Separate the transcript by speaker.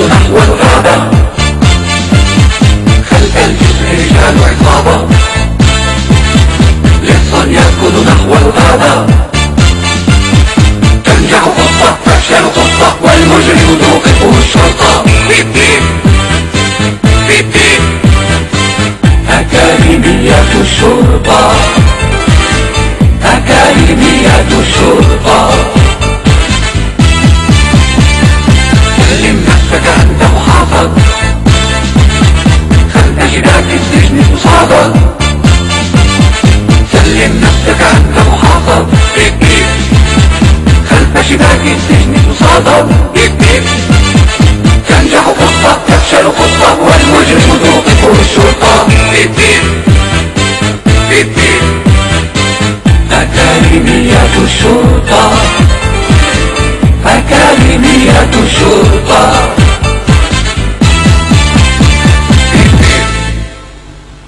Speaker 1: 我做的。gittiğimiz adam